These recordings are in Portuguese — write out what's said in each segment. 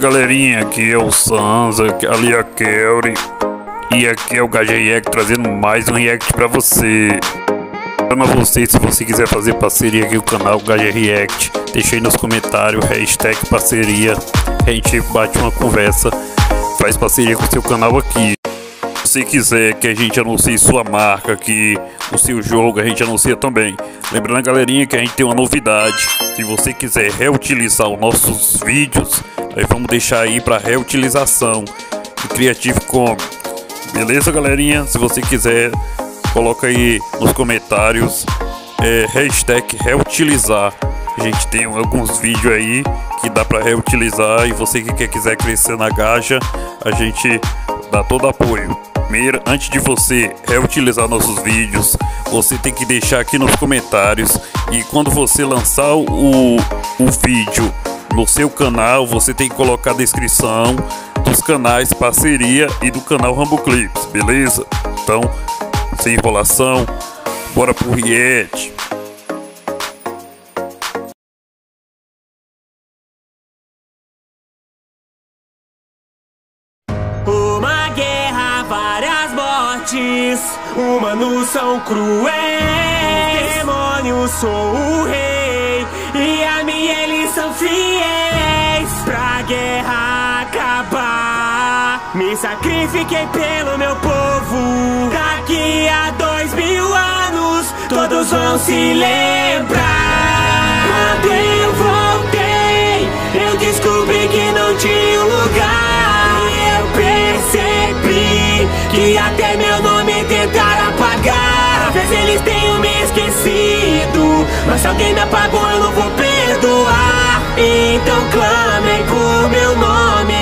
galerinha, aqui é o Sansa, ali é a Kelly e aqui é o GajaReact trazendo mais um react pra você. Chama você se você quiser fazer parceria aqui no canal GajaReact, deixa aí nos comentários, hashtag parceria, a gente bate uma conversa, faz parceria com o seu canal aqui. Se você quiser que a gente anuncie sua marca aqui, o seu jogo, a gente anuncia também. Lembrando, galerinha, que a gente tem uma novidade. Se você quiser reutilizar os nossos vídeos, Aí vamos deixar aí para reutilização do Creative Commons. Beleza, galerinha? Se você quiser, coloca aí nos comentários é, hashtag reutilizar. A gente tem alguns vídeos aí que dá para reutilizar e você que quiser crescer na gaja, a gente dá todo apoio. Primeiro, antes de você reutilizar nossos vídeos, você tem que deixar aqui nos comentários e quando você lançar o, o vídeo no seu canal você tem que colocar a descrição dos canais parceria e do canal Rambo Clips, beleza? Então, sem enrolação, bora pro Riet. Mortes, humanos são cruéis, demônios sou o rei e a mim eles são fiéis pra guerra acabar. Me sacrifiquei pelo meu povo. Daqui a dois mil anos, todos vão se lembrar. Até meu nome tentaram apagar. Talvez eles tenham me esquecido, mas se alguém me apagou, eu não vou perdoar. Então clamem por meu nome,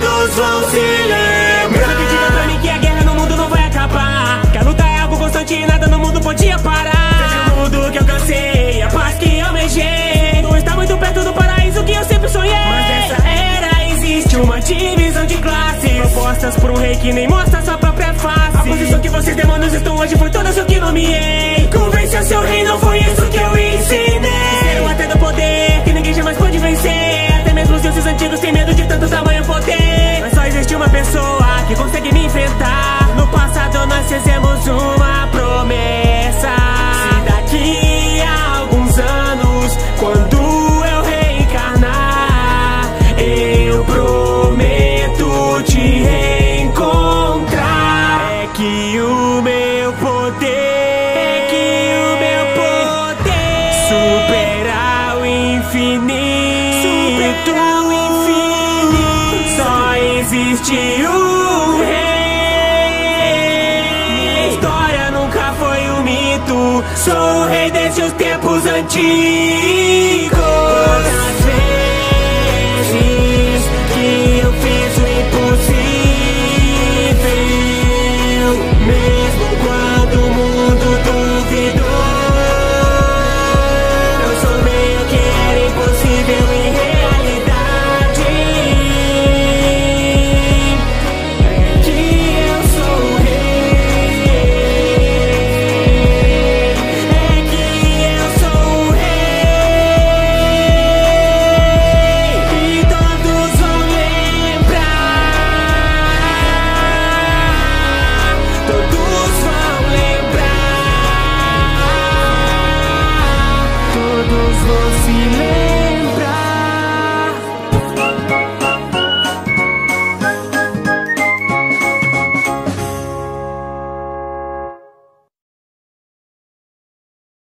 todos vão se lembrar. Mas diga pra mim que a guerra no mundo não vai acabar. Que a luta é algo constante e nada no mundo podia parar. Seja o mundo que eu cansei, a paz que almejei. Não está muito perto do paraíso que eu sempre sonhei. Mas nessa era existe uma divisão de classes. Propostas por um rei que nem mostra posição que vocês demônios estão hoje foi toda sua que nomeei. Convença infinito. Superar o infinito. Só existe um rei. Minha história nunca foi um mito. Sou o rei desde os tempos antigos. Lembrar. Todos vão se lembrar.